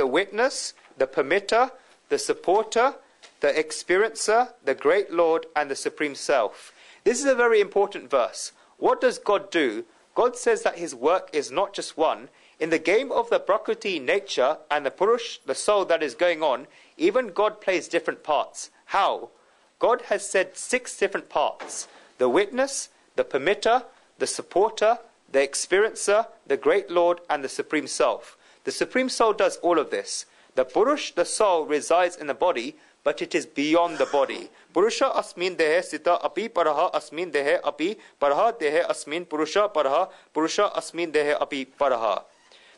the witness, the permitter, the supporter, the experiencer, the great Lord, and the supreme self. This is a very important verse. What does God do? God says that his work is not just one. In the game of the Prakriti nature and the Purush, the soul that is going on, even God plays different parts. How? God has said six different parts the witness, the permitter, the supporter, the experiencer, the great Lord, and the supreme self. The supreme soul does all of this. The Purush, the soul, resides in the body, but it is beyond the body. Purusha asmin dehe sita api paraha asmin dehe api paraha dehe asmin purusha paraha purusha asmin dehe api paraha.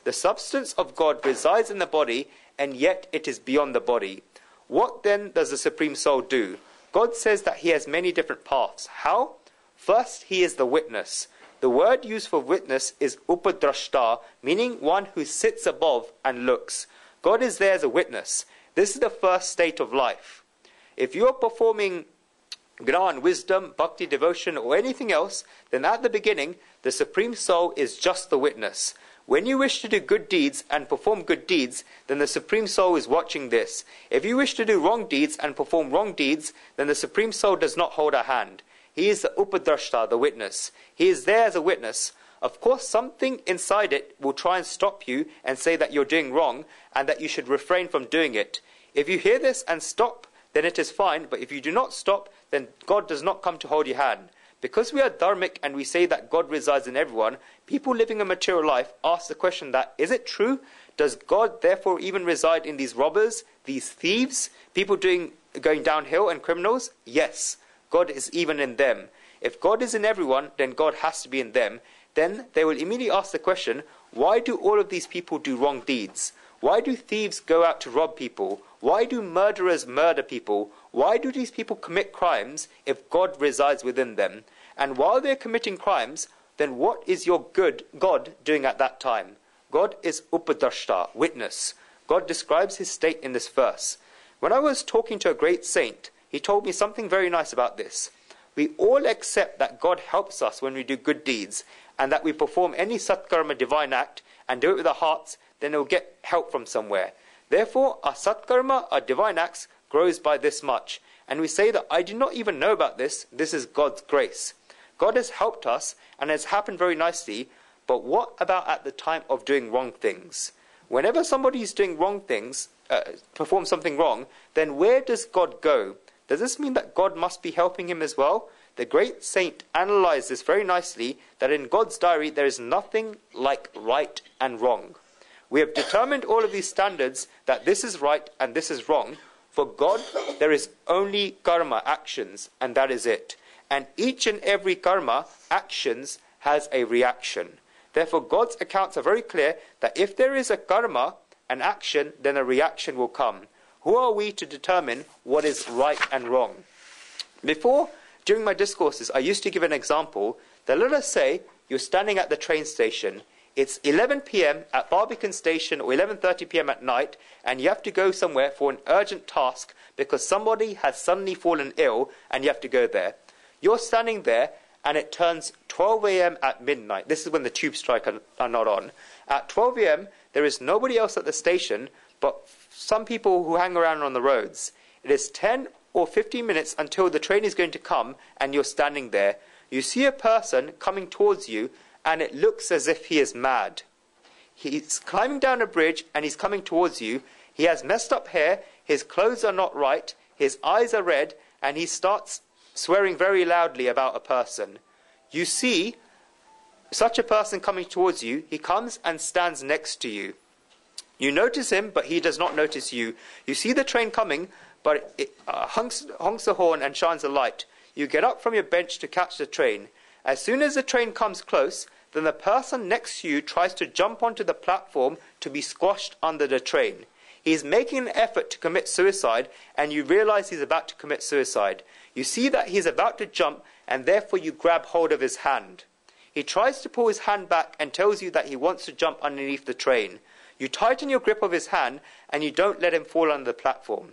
The substance of God resides in the body, and yet it is beyond the body. What then does the Supreme Soul do? God says that He has many different paths. How? First, He is the witness. The word used for witness is upadrashta, meaning one who sits above and looks. God is there as a witness. This is the first state of life. If you are performing Gnan, wisdom, bhakti, devotion, or anything else, then at the beginning, the Supreme Soul is just the witness. When you wish to do good deeds and perform good deeds, then the Supreme Soul is watching this. If you wish to do wrong deeds and perform wrong deeds, then the Supreme Soul does not hold a hand. He is the Upadrashta, the witness. He is there as a witness. Of course, something inside it will try and stop you and say that you're doing wrong and that you should refrain from doing it. If you hear this and stop, then it is fine, but if you do not stop, then God does not come to hold your hand. Because we are dharmic and we say that God resides in everyone, people living a material life ask the question that is it true? Does God therefore even reside in these robbers, these thieves, people doing going downhill and criminals? Yes, God is even in them. If God is in everyone, then God has to be in them. Then they will immediately ask the question, why do all of these people do wrong deeds? Why do thieves go out to rob people? Why do murderers murder people? Why do these people commit crimes if God resides within them? And while they're committing crimes, then what is your good God doing at that time? God is upadrashta, witness. God describes his state in this verse. When I was talking to a great saint, he told me something very nice about this. We all accept that God helps us when we do good deeds, and that we perform any satkarma divine act and do it with our hearts, then it will get help from somewhere. Therefore, our satkarma, our divine acts, grows by this much. And we say that I do not even know about this, this is God's grace. God has helped us and has happened very nicely, but what about at the time of doing wrong things? Whenever somebody is doing wrong things, uh, perform something wrong, then where does God go? Does this mean that God must be helping him as well? The great saint analyzed this very nicely that in God's diary there is nothing like right and wrong. We have determined all of these standards that this is right and this is wrong. For God, there is only karma, actions, and that is it. And each and every karma, actions, has a reaction. Therefore, God's accounts are very clear that if there is a karma, an action, then a reaction will come. Who are we to determine what is right and wrong? Before, during my discourses, I used to give an example that let us say you're standing at the train station it's 11 p.m. at Barbican Station or 11:30 p.m. at night, and you have to go somewhere for an urgent task because somebody has suddenly fallen ill, and you have to go there. You're standing there, and it turns 12 a.m. at midnight. This is when the tube strike are, are not on. At 12 a.m., there is nobody else at the station but some people who hang around on the roads. It is 10 or 15 minutes until the train is going to come, and you're standing there. You see a person coming towards you and it looks as if he is mad. He's climbing down a bridge and he's coming towards you. He has messed up hair, his clothes are not right, his eyes are red, and he starts swearing very loudly about a person. You see such a person coming towards you, he comes and stands next to you. You notice him, but he does not notice you. You see the train coming, but it uh, honks, honks the horn and shines a light. You get up from your bench to catch the train. As soon as the train comes close, then the person next to you tries to jump onto the platform to be squashed under the train. He is making an effort to commit suicide, and you realize he's about to commit suicide. You see that he's about to jump, and therefore you grab hold of his hand. He tries to pull his hand back and tells you that he wants to jump underneath the train. You tighten your grip of his hand, and you don't let him fall under the platform.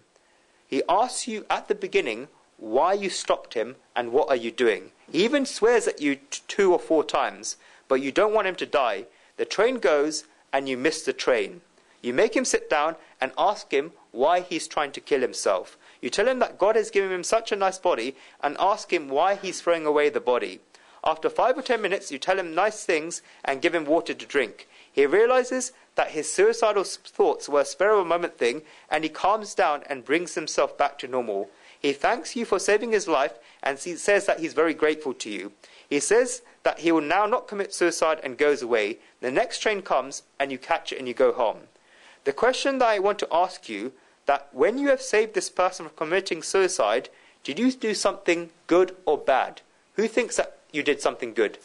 He asks you at the beginning why you stopped him and what are you doing. He even swears at you t- two or four times, but you don't want him to die. The train goes and you miss the train. You make him sit down and ask him why he's trying to kill himself. You tell him that God has given him such a nice body and ask him why he's throwing away the body. After five or ten minutes, you tell him nice things and give him water to drink. He realizes that his suicidal thoughts were a spur of a moment thing and he calms down and brings himself back to normal. He thanks you for saving his life and he says that he's very grateful to you. He says that he will now not commit suicide and goes away. The next train comes and you catch it and you go home. The question that I want to ask you that when you have saved this person from committing suicide, did you do something good or bad? Who thinks that you did something good?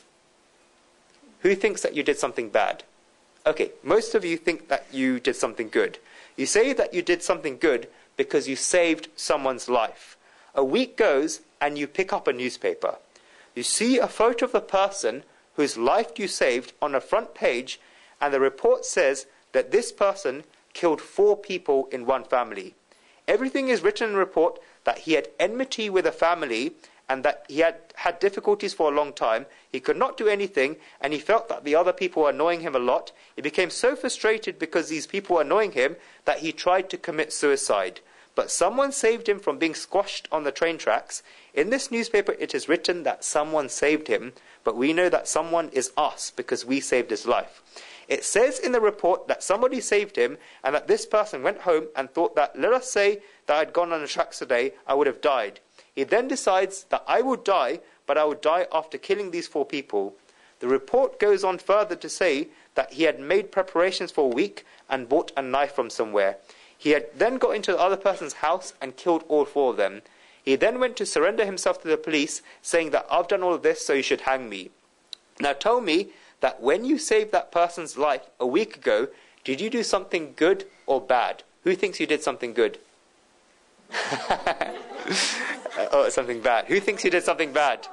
Who thinks that you did something bad? Okay, most of you think that you did something good. You say that you did something good because you saved someone's life. A week goes and you pick up a newspaper. You see a photo of the person whose life you saved on the front page, and the report says that this person killed four people in one family. Everything is written in the report that he had enmity with a family and that he had had difficulties for a long time. He could not do anything, and he felt that the other people were annoying him a lot. He became so frustrated because these people were annoying him that he tried to commit suicide. But someone saved him from being squashed on the train tracks. In this newspaper, it is written that someone saved him, but we know that someone is us because we saved his life. It says in the report that somebody saved him and that this person went home and thought that, let us say that I'd gone on the tracks today, I would have died. He then decides that I will die, but I will die after killing these four people. The report goes on further to say that he had made preparations for a week and bought a knife from somewhere. He had then got into the other person's house and killed all four of them. He then went to surrender himself to the police, saying that I've done all of this, so you should hang me. Now tell me that when you saved that person's life a week ago, did you do something good or bad? Who thinks you did something good? oh, something bad. Who thinks he did something bad?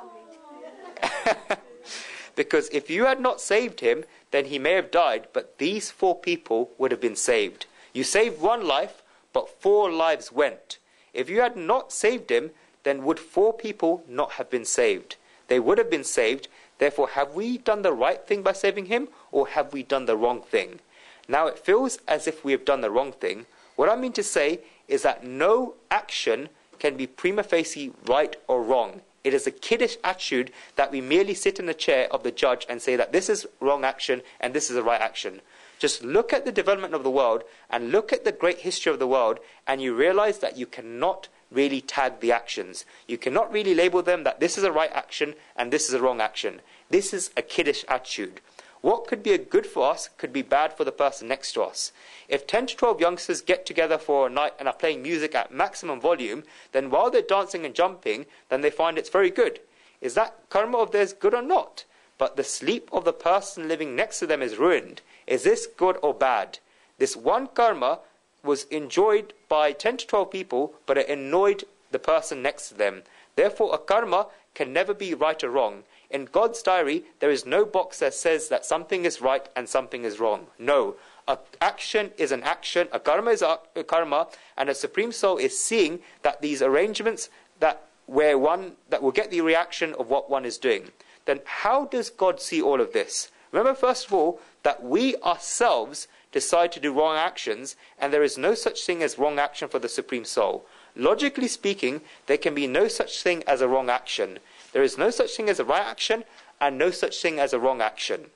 because if you had not saved him, then he may have died, but these four people would have been saved. You saved one life, but four lives went. If you had not saved him, then would four people not have been saved? They would have been saved. Therefore, have we done the right thing by saving him, or have we done the wrong thing? Now, it feels as if we have done the wrong thing. What I mean to say is that no action can be prima facie right or wrong. It is a kiddish attitude that we merely sit in the chair of the judge and say that this is wrong action and this is the right action. Just look at the development of the world and look at the great history of the world, and you realize that you cannot really tag the actions. You cannot really label them that this is a right action and this is a wrong action. This is a kiddish attitude. What could be a good for us could be bad for the person next to us. If 10 to 12 youngsters get together for a night and are playing music at maximum volume, then while they're dancing and jumping, then they find it's very good. Is that karma of theirs good or not? But the sleep of the person living next to them is ruined. Is this good or bad? This one karma was enjoyed by 10 to 12 people, but it annoyed the person next to them. Therefore, a karma can never be right or wrong. In God's diary, there is no box that says that something is right and something is wrong. No. A action is an action, a karma is a, karma, and a supreme soul is seeing that these arrangements that where one that will get the reaction of what one is doing. Then how does God see all of this? Remember first of all that we ourselves decide to do wrong actions, and there is no such thing as wrong action for the supreme soul. Logically speaking, there can be no such thing as a wrong action. There is no such thing as a right action and no such thing as a wrong action.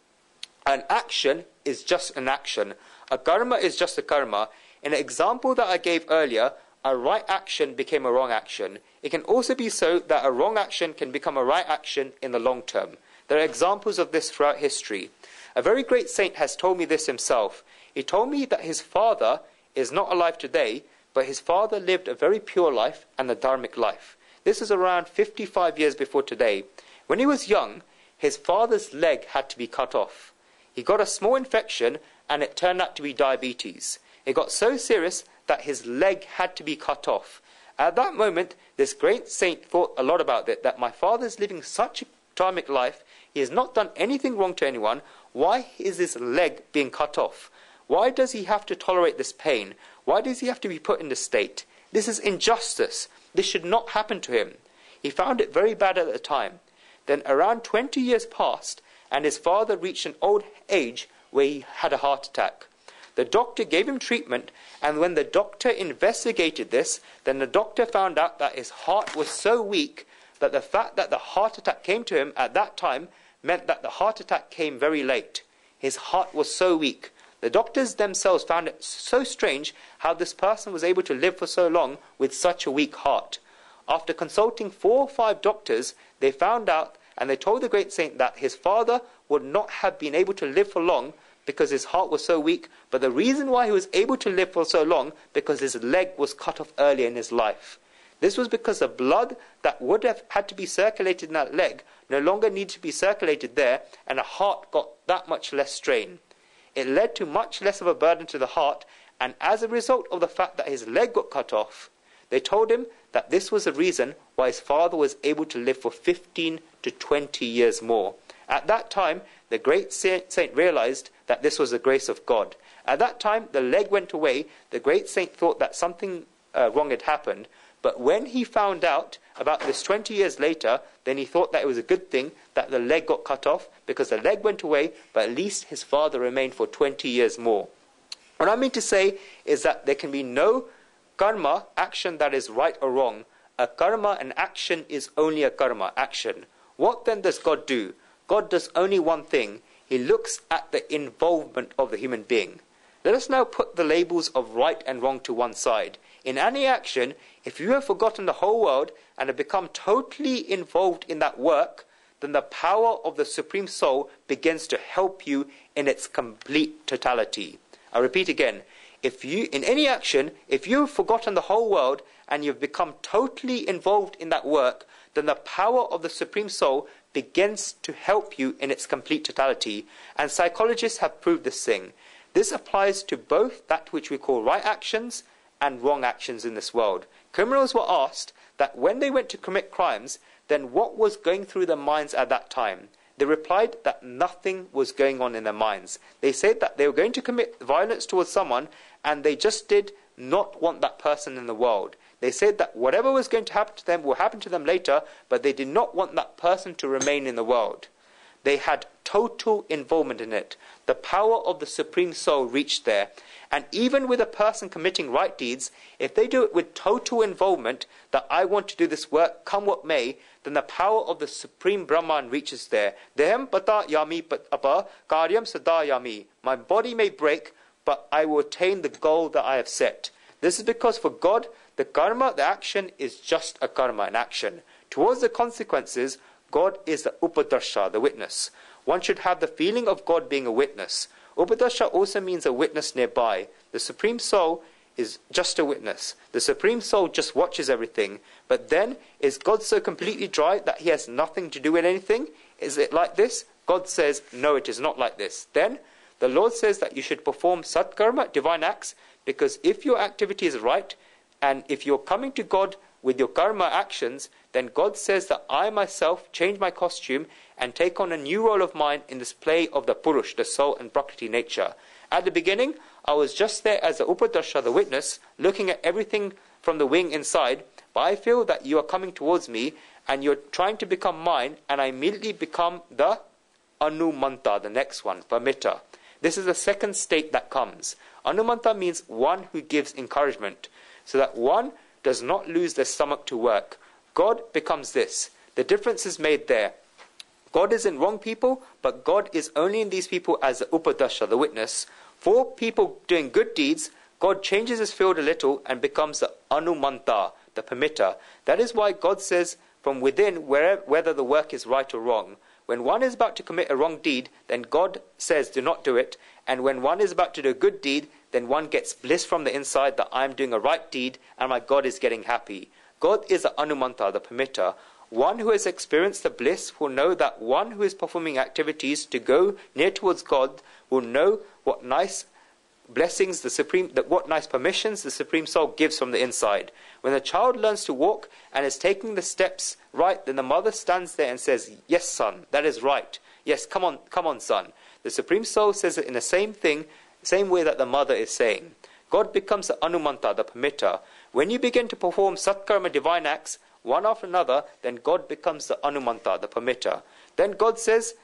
An action is just an action. A karma is just a karma. In an example that I gave earlier, a right action became a wrong action. It can also be so that a wrong action can become a right action in the long term. There are examples of this throughout history. A very great saint has told me this himself. He told me that his father is not alive today, but his father lived a very pure life and a dharmic life. This is around 55 years before today. When he was young, his father's leg had to be cut off. He got a small infection and it turned out to be diabetes. It got so serious that his leg had to be cut off. At that moment, this great saint thought a lot about it that my father is living such a dharmic life, he has not done anything wrong to anyone. Why is his leg being cut off? Why does he have to tolerate this pain? Why does he have to be put in this state? This is injustice. This should not happen to him. He found it very bad at the time. Then around 20 years passed, and his father reached an old age where he had a heart attack. The doctor gave him treatment, and when the doctor investigated this, then the doctor found out that his heart was so weak that the fact that the heart attack came to him at that time meant that the heart attack came very late. His heart was so weak. The doctors themselves found it so strange how this person was able to live for so long with such a weak heart. After consulting four or five doctors, they found out and they told the great saint that his father would not have been able to live for long because his heart was so weak, but the reason why he was able to live for so long because his leg was cut off earlier in his life. This was because the blood that would have had to be circulated in that leg no longer needed to be circulated there, and the heart got that much less strain. It led to much less of a burden to the heart, and as a result of the fact that his leg got cut off, they told him that this was the reason why his father was able to live for 15 to 20 years more. At that time, the great saint realized that this was the grace of God. At that time, the leg went away. The great saint thought that something uh, wrong had happened. But when he found out about this 20 years later, then he thought that it was a good thing that the leg got cut off because the leg went away, but at least his father remained for 20 years more. What I mean to say is that there can be no karma, action that is right or wrong. A karma, an action, is only a karma, action. What then does God do? God does only one thing. He looks at the involvement of the human being. Let us now put the labels of right and wrong to one side. In any action, if you have forgotten the whole world and have become totally involved in that work, then the power of the Supreme Soul begins to help you in its complete totality. I repeat again, if you, in any action, if you've forgotten the whole world and you've become totally involved in that work, then the power of the Supreme Soul begins to help you in its complete totality. And psychologists have proved this thing. This applies to both that which we call right actions and wrong actions in this world. Criminals were asked that when they went to commit crimes, then what was going through their minds at that time? They replied that nothing was going on in their minds. They said that they were going to commit violence towards someone and they just did not want that person in the world. They said that whatever was going to happen to them will happen to them later, but they did not want that person to remain in the world. They had total involvement in it. The power of the Supreme Soul reached there. And even with a person committing right deeds, if they do it with total involvement, that I want to do this work, come what may, then the power of the Supreme Brahman reaches there. Dehem pata yami apa karyam sada yami. My body may break, but I will attain the goal that I have set. This is because for God, the karma, the action, is just a karma, an action. Towards the consequences, God is the upadrashta, the witness. One should have the feeling of God being a witness. Upadrashta also means a witness nearby. The Supreme Soul is just a witness. The Supreme Soul just watches everything. But then, is God so completely dry that he has nothing to do with anything? Is it like this? God says, no, it is not like this. Then, the Lord says that you should perform satkarma, divine acts, because if your activity is right, and if you're coming to God with your karma actions, then God says that I myself change my costume and take on a new role of mine in this play of the Purush, the soul and Prakriti nature. At the beginning, I was just there as the Upadrashta, the witness, looking at everything from the wing inside, but I feel that you are coming towards me and you're trying to become mine, and I immediately become the Anumanta, the next one, Permitter. This is the second state that comes. Anumanta means one who gives encouragement, so that one does not lose their stomach to work. God becomes this. The difference is made there. God is in wrong people, but God is only in these people as the upadrashta, the witness. For people doing good deeds, God changes his field a little and becomes the anumanta, the permitter. That is why God says from within whether the work is right or wrong. When one is about to commit a wrong deed, then God says, do not do it. And when one is about to do a good deed, then one gets bliss from the inside that I'm doing a right deed and my God is getting happy. God is the Anumanta, the permitter. One who has experienced the bliss will know that one who is performing activities to go near towards God will know what nice blessings the supreme that what nice permissions the supreme soul gives from the inside when the child learns to walk and is taking the steps right? Then the mother stands there and says yes son that is right. Yes come on come on son. The supreme soul says it in the same thing same way that the mother is saying. God becomes the anumanta the permitter when you begin to perform satkarma divine acts one after another then god becomes the anumanta the permitter then god says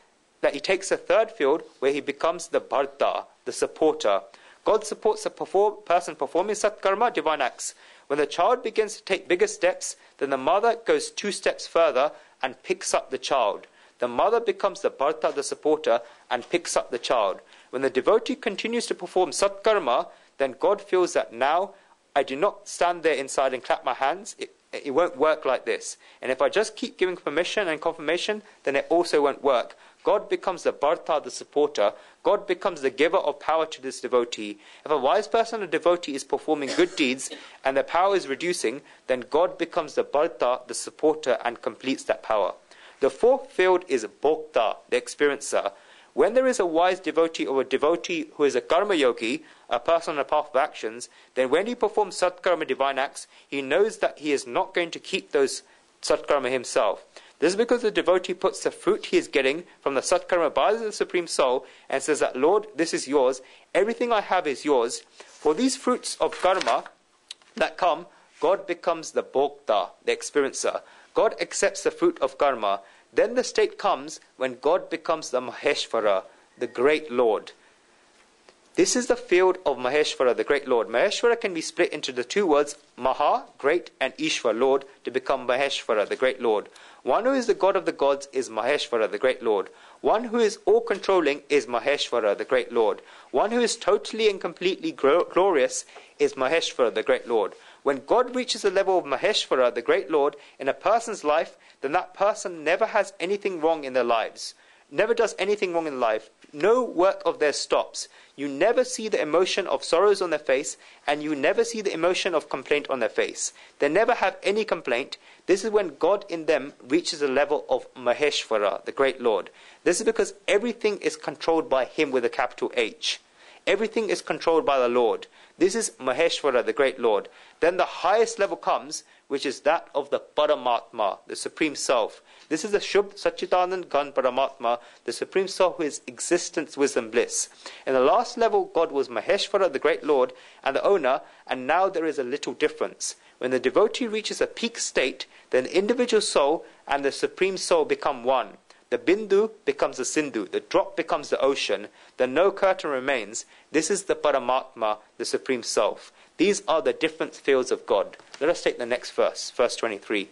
that he takes a third field where he becomes the bharta the supporter. God supports a perform, person performing satkarma, divine acts. When the child begins to take bigger steps, then the mother goes two steps further and picks up the child. The mother becomes the bharta, the supporter, and picks up the child. When the devotee continues to perform satkarma, then God feels that now I do not stand there inside and clap my hands. It, it won't work like this. And if I just keep giving permission and confirmation, then it also won't work. God becomes the bharta, the supporter. God becomes the giver of power to this devotee. If a wise person, a devotee, is performing good deeds and the power is reducing, then God becomes the bharta, the supporter, and completes that power. The fourth field is bhokta, the experiencer. When there is a wise devotee or a devotee who is a karma yogi, a person on a path of actions, then when he performs satkarma divine acts, he knows that he is not going to keep those satkarma himself. This is because the devotee puts the fruit he is getting from the satkarma by the Supreme Soul and says that, Lord, this is yours. Everything I have is yours. For these fruits of karma that come, God becomes the bhokta, the experiencer. God accepts the fruit of karma. Then the state comes when God becomes the Maheshvara, the great Lord. This is the field of Maheshvara, the great Lord. Maheshvara can be split into the two words Maha, great, and Ishvara, Lord, to become Maheshvara, the great Lord. One who is the God of the gods is Maheshvara, the great Lord. One who is all controlling is Maheshvara, the great Lord. One who is totally and completely glorious is Maheshvara, the great Lord. When God reaches the level of Maheshvara, the great Lord, in a person's life, then that person never has anything wrong in their lives, never does anything wrong in life. No work of theirs stops. You never see the emotion of sorrows on their face, and you never see the emotion of complaint on their face. They never have any complaint. This is when God in them reaches the level of Maheshvara, the great Lord. This is because everything is controlled by Him with a capital H. Everything is controlled by the Lord. This is Maheshvara, the great Lord. Then the highest level comes, which is that of the Paramatma, the Supreme Self. This is the Shubh Sachidanand Gan Paramatma, the Supreme Self who is existence, wisdom, bliss. In the last level, God was Maheshvara, the great Lord, and the owner, and now there is a little difference. When the devotee reaches a peak state, then the individual soul and the Supreme Soul become one. The bindu becomes the sindhu, the drop becomes the ocean, the no curtain remains. This is the Paramatma, the Supreme Self. These are the different fields of God. Let us take the next verse, verse 23.